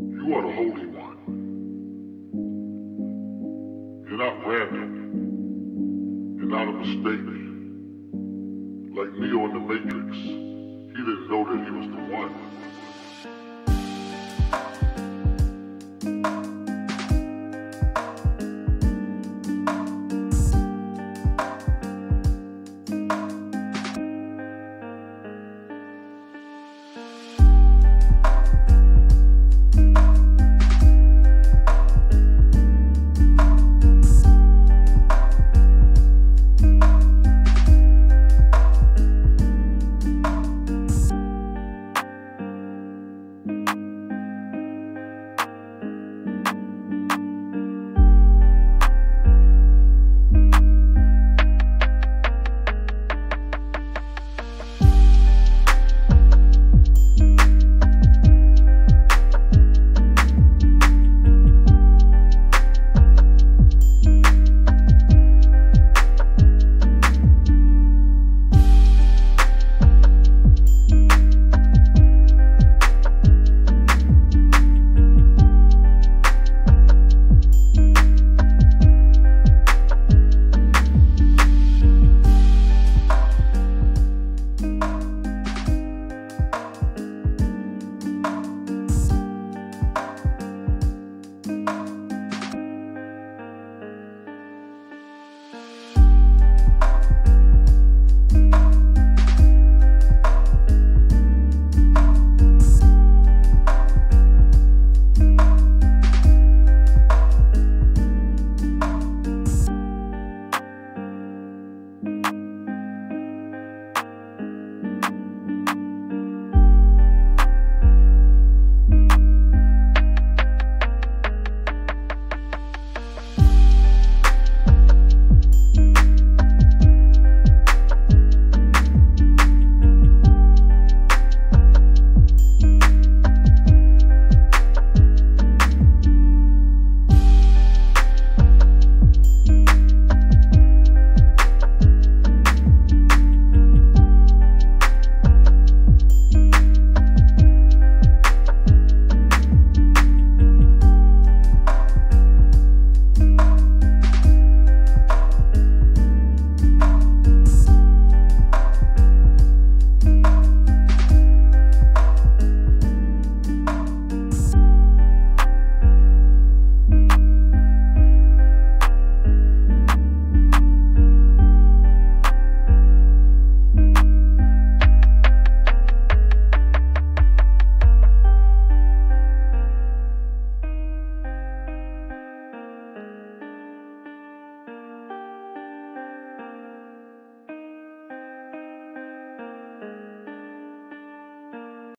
You are the Holy One. You're not random. You're not a mistake. Like Neo in the Matrix, he didn't know that he was the.